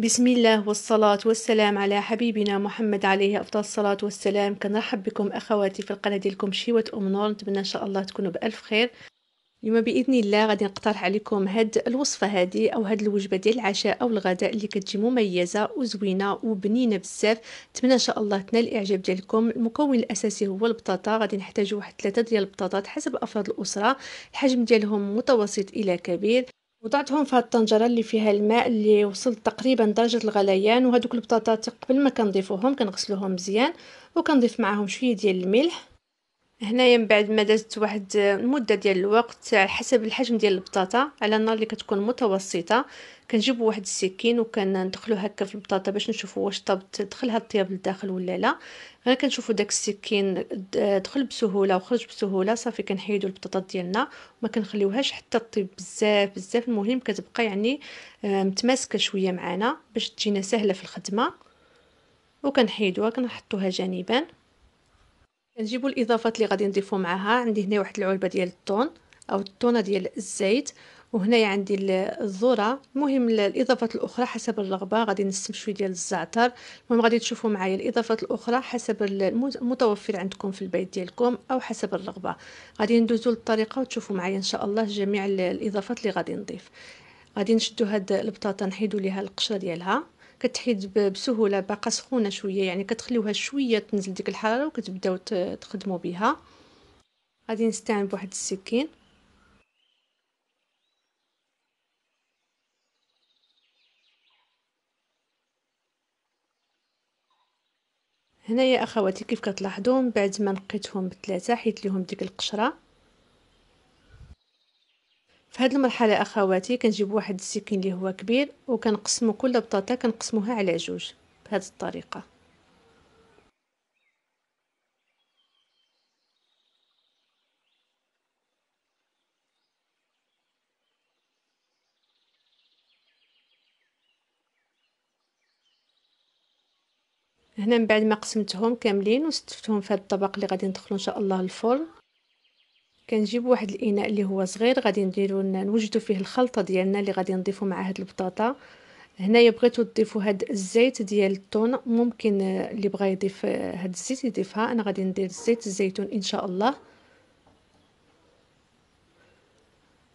بسم الله والصلاة والسلام على حبيبنا محمد عليه أفضل الصلاة والسلام كنرحب بكم أخواتي في القناة ديالكم شيوة أم نور نتمنى إن شاء الله تكونوا بألف خير اليوم بإذن الله غادي نقترح عليكم هاد الوصفة هذه أو هاد الوجبة ديال العشاء أو الغداء اللي كتجي مميزة وزوينة وبنينة بزاف نتمنى إن شاء الله تنال الإعجاب ديالكم المكون الأساسي هو البطاطا غادي نحتاجو واحد ثلاثة ديال البطاطات حسب أفراد الأسرة الحجم ديالهم متوسط إلى كبير وضعتهم في هاد الطنجرة اللي فيها الماء اللي وصل تقريبا درجة الغليان وهذوك البطاطات قبل ما كنضيفوهم كنغسلوهم مزيان وكنضيف معاهم شوية ديال الملح. هنايا من بعد ما دازت واحد المده ديال الوقت على حسب الحجم ديال البطاطا على النار اللي كتكون متوسطة. كنجيبوا واحد السكين وكندخلو هكا في البطاطا باش نشوفوا واش طابت دخلها الطياب للداخل ولا لا. غير كنشوفوا داك السكين دخل بسهولة وخرج بسهولة. صافي كنحيدوا البطاطا ديالنا وما كنخليوهاش حتى طيب بزاف بزاف. المهم كتبقى يعني آه، متماسكة شوية معنا باش تجينا سهلة في الخدمة. وكنحيدوها كنحطوها جانبا. كنجيبوا الإضافات اللي غادي نضيفو معاها. عندي هنا واحد العلبة ديال الطون أو الطونه ديال الزيت وهنايا عندي الذرة. المهم الإضافات الأخرى حسب الرغبة غادي نستم شوية ديال الزعتر. المهم غادي تشوفوا معايا الإضافات الأخرى حسب المتوفر عندكم في البيت ديالكم أو حسب الرغبة. غادي ندوزو للطريقة وتشوفوا معايا إن شاء الله جميع الإضافات اللي غادي نضيف. غادي نشدو هاد البطاطا نحيدو ليها القشرة ديالها. كتحيد بسهولة باقا سخونة شوية يعني كتخليوها شوية تنزل ديك الحرارة وكتبداو تخدموا بها غادي نستعمل بواحد السكين. هنايا أخواتي كيف كتلاحظوا بعد ما نقيتهم بثلاثه حيت ليهم ديك القشرة. في هذه المرحلة أخواتي كنجيب واحد السكين اللي هو كبير وكنقسمو كل بطاطا كنقسموها على جوج بهذه الطريقة. هنا من بعد ما قسمتهم كاملين وستفتهم في هذا الطبق اللي غادي ندخلو إن شاء الله الفرن. كنجيب واحد الإناء اللي هو صغير غادي نديرو نوجدو فيه الخلطة ديالنا اللي غادي نضيفو مع هاد البطاطا. هنايا بغيتو تضيفوا هاد الزيت ديال الطون ممكن اللي بغى يضيف هاد الزيت يضيفها. أنا غادي ندير زيت الزيتون إن شاء الله.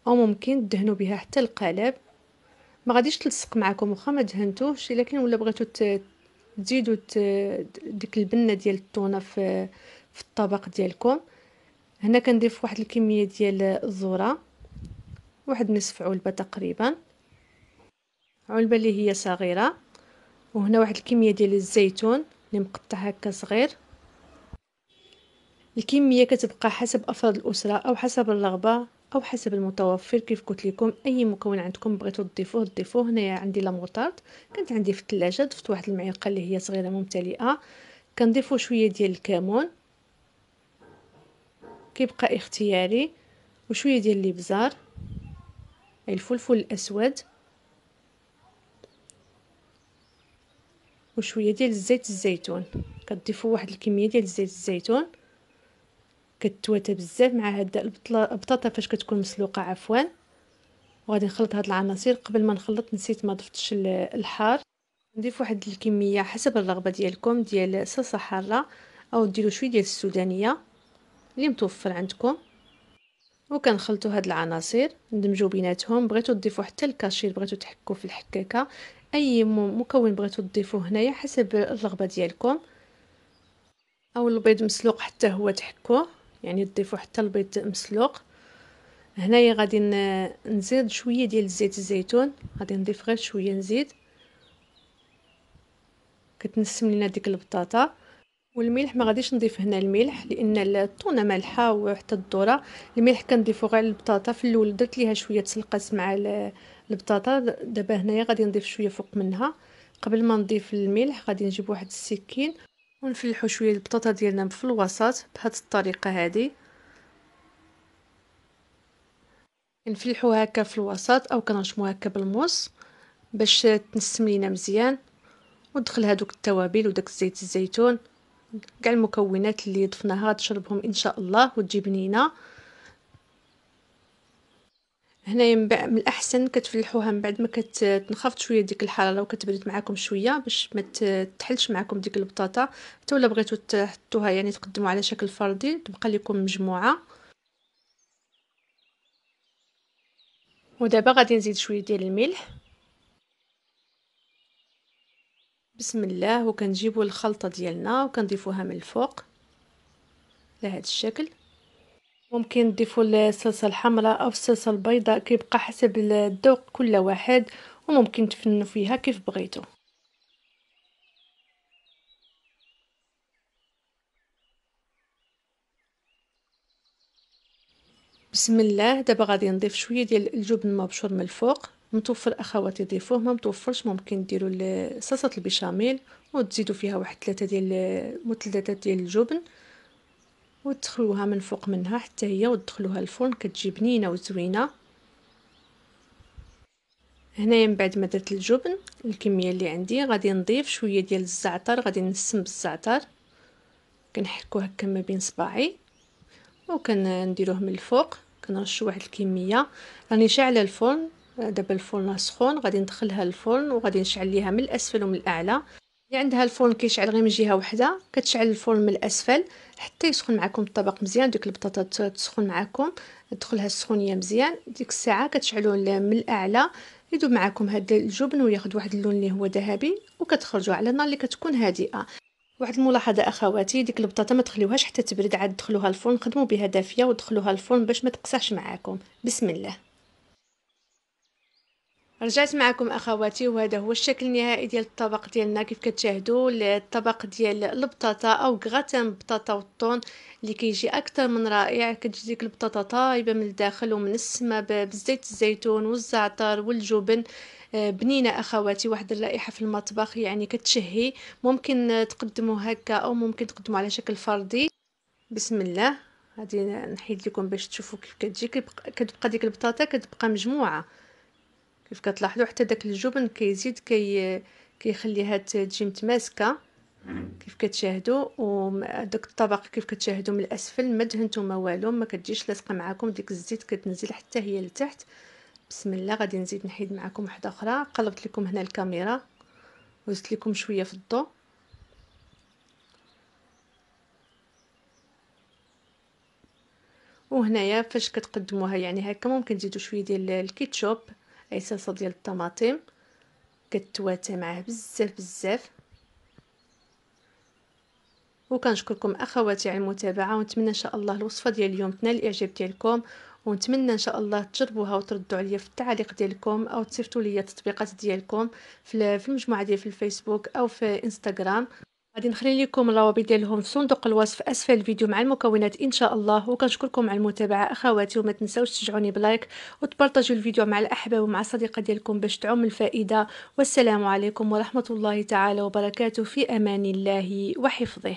أو ممكن تدهنوا بها حتى القالب ما غاديش تلصق معكم واخا ما دهنتوش. لكن ولا بغيتو تزيدوا ديك البنة ديال التونة في في الطبق ديالكم. هنا كنضيف واحد الكمية ديال الذره واحد نصف علبة تقريبا. علبة اللي هي صغيرة وهنا واحد الكمية ديال الزيتون اللي مقطع هكا صغير. الكمية كتبقى حسب أفراد الأسرة أو حسب الرغبة أو حسب المتوفر. كيف قلت لكم أي مكون عندكم بغيتو تضيفوه تضيفوه. هنايا عندي لا كانت عندي في الثلاجة ضفت واحد المعلقة اللي هي صغيرة ممتلئة. كنضيفو شوية ديال الكمون. كيبقى اختياري. وشوية ديال الابزار الفلفل الأسود. وشوية ديال الزيت الزيتون. كتضيفوا واحد الكمية ديال زيت الزيتون. كتواتى بزاف مع هاد البطاطا فاش كتكون مسلوقة عفوا. وغادي نخلط هاد العناصر. قبل ما نخلط نسيت ما ضفتش الحار. نضيف واحد الكمية حسب الرغبة ديالكم ديال صلصة حارة أو ديروا شوية ديال السودانية. اللي متوفر عندكم. وكنخلطوا هاد العناصر ندمجوا بيناتهم. بغيتو تضيفوا حتى الكاشير بغيتو تحكوا في الحكاكة. أي مكون بغيتو تضيفوه هنايا حسب الرغبة ديالكم. أو البيض مسلوق حتى هو تحكوه يعني تضيفوا حتى البيض مسلوق. هنايا غادي نزيد شوية ديال زيت الزيتون. غادي نضيف غير شوية نزيد. كتنسم لينا ديك البطاطا. والملح ما غاديش نضيف هنا الملح لأن الطونه مالحة وحتى الذرة. الملح كنضيفو غير البطاطا. في الأول درت ليها شوية تسلقات مع البطاطا. دابا هنايا غادي نضيف شوية فوق منها. قبل ما نضيف الملح غادي نجيب واحد السكين ونفلحو شوية البطاطا ديالنا في الوسط بهذه الطريقة هذه نفلحوها هكا في الوسط أو كنرشموها هكا بالموس باش تنسم لينا مزيان. ودخل هذوك التوابل وداك زيت الزيتون. كاع المكونات اللي ضفناها تشربهم إن شاء الله وتجي بنينه هنايا من الأحسن كتفلحوها من بعد ما كتنخفض شوية ديك الحرارة وكتبرد معاكم شوية باش ما تحلش معاكم ديك البطاطا. حتى ولا بغيتو تحطوها يعني تقدموا على شكل فردي تبقى لكم مجموعة. ودابا غادي نزيد شوية ديال الملح. بسم الله وكنجيبوا الخلطة ديالنا وكنضيفوها من الفوق لهذا الشكل. ممكن تضيفوا الصلصة الحمراء أو الصلصة البيضاء كيبقى حسب الذوق كل واحد وممكن تفنوا فيها كيف بغيتو. بسم الله دابا غادي نضيف شوية ديال الجبن مبشور من الفوق. متوفر اخواتي ضيفوه ما متوفرش ممكن ديروا صلصه البشاميل وتزيدوا فيها واحد ثلاثة ديال مثلثات ديال الجبن وتدخلوها من فوق منها حتى هي وتدخلوها الفرن كتجي بنينة وزوينة. هنايا من بعد ما درت الجبن الكمية اللي عندي غادي نضيف شوية ديال الزعتر غادي نسم بالزعتر. كنحكو هكا ما بين صباعي. وكنديروه من الفوق كنرشو واحد الكمية. راني شاعله الفرن دابا الفرن سخون غادي ندخلها الفرن وغادي نشعل ليها من الأسفل ومن الأعلى. اللي عندها الفرن كيشعل غير من جهة واحدة كتشعل الفرن من الأسفل حتى يسخن معكم الطبق مزيان. ديك البطاطا تسخن معكم تدخلها السخونية مزيان. ديك الساعة كتشعلوا من الأعلى يذوب معكم هذا الجبن وياخذ واحد اللون اللي هو ذهبي وكتخرجوا على النار اللي كتكون هادئة. واحد الملاحظة أخواتي ديك البطاطا ما تخليوهاش حتى تبرد عاد دخلوها الفرن خدموا بها دافية ودخلوها الفرن باش ما تقصاش معاكم بسم الله. رجعت معكم أخواتي وهذا هو الشكل النهائي ديال الطبق ديالنا. كيف كتشاهدوا الطبق ديال البطاطا أو غراتان بطاطا والطون اللي كيجي أكثر من رائع. كتجي ديك البطاطا طايبة من الداخل ومنسمه بزيت الزيتون والزعتر والجبن. آه، بنينة أخواتي واحد الرائحة في المطبخ يعني كتشهي. ممكن تقدموا هكا أو ممكن تقدموا على شكل فردي. بسم الله. غادي نحيد لكم باش تشوفوا كيف كتجي كتبقى ديك البطاطا كتبقى مجموعة. كيف كتلاحظوا حتى داك الجبن كيزيد كي كيخليها تجي متماسكه كيف كتشاهدوا؟ وداك الطبق كيف كتشاهدوا من الأسفل ما دهنتو ما والو ما كتجيش لاصقة معكم ديك الزيت كتنزل حتى هي لتحت. بسم الله غادي نزيد نحيد معكم واحدة أخرى. قلبت لكم هنا الكاميرا وزدت لكم شوية في الضوء وهنايا فاش كتقدموها يعني هكا ممكن تزيدوا شوية ديال الكيتشوب. اي صلصه ديال الطماطم كتواتى معاه بزاف بزاف. وكنشكركم أخواتي على المتابعة ونتمنى إن شاء الله الوصفة ديال اليوم تنال الإعجاب ديالكم. ونتمنى إن شاء الله تجربوها وتردوا عليا في التعليق ديالكم أو تصيفطوا لي التطبيقات ديالكم في المجموعة ديال في الفيسبوك أو في إنستغرام. غادي نخلي لكم الروابط ديالهم في صندوق الوصف أسفل الفيديو مع المكونات إن شاء الله وكنشكركم على المتابعة. أخواتي وما تنساوش تشجعوني ب like وتبارطاجوا الفيديو مع الأحباب ومع الصديقة ديالكم باش تعم الفائدة. والسلام عليكم ورحمة الله تعالى وبركاته. في أمان الله وحفظه.